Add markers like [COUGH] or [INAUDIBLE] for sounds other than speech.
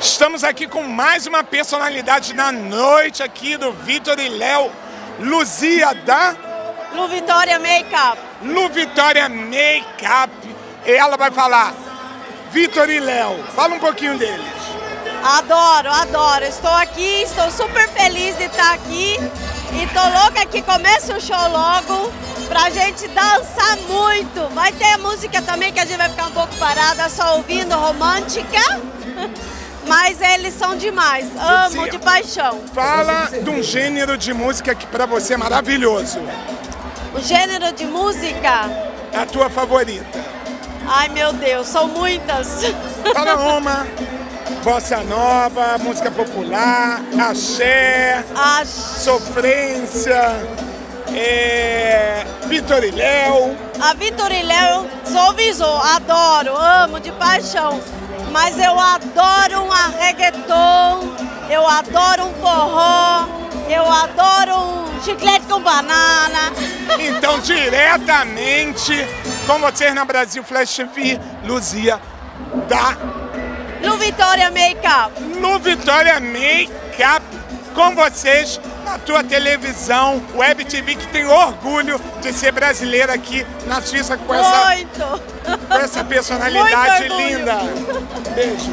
Estamos aqui com mais uma personalidade na noite aqui do Vitor e Léo. Luzia da Lu Vitória Makeup. Lu Vitória Makeup. E ela vai falar. Vitor e Léo, fala um pouquinho deles. Adoro, adoro. Estou aqui, estou super feliz de estar aqui. E tô louca que comece o show logo pra gente dançar muito. Vai ter música também que a gente vai ficar um pouco parada só ouvindo romântica. [LAUGHS] Mas eles são demais. Amo de paixão. Fala de um gênero de música que pra você é maravilhoso. O gênero de música, É a tua favorita. ai meu Deus, são muitas. Fala [LAUGHS] uma. Bossa nova, música popular, axé, A sofrência, é, Vitor Léo. A Vitor Léo sou visor, adoro, amo de paixão. Mas eu adoro um reggaeton, eu adoro um forró, eu adoro um chiclete com banana. [LAUGHS] Então, diretamente com vocês na Brasil Flash TV, Luzia da No Vitória Makeup. Lu Vitória Makeup com vocês na tua televisão Web TV que tem orgulho de ser brasileira aqui na Suíça com essa, Muito com essa personalidade linda. Beijo.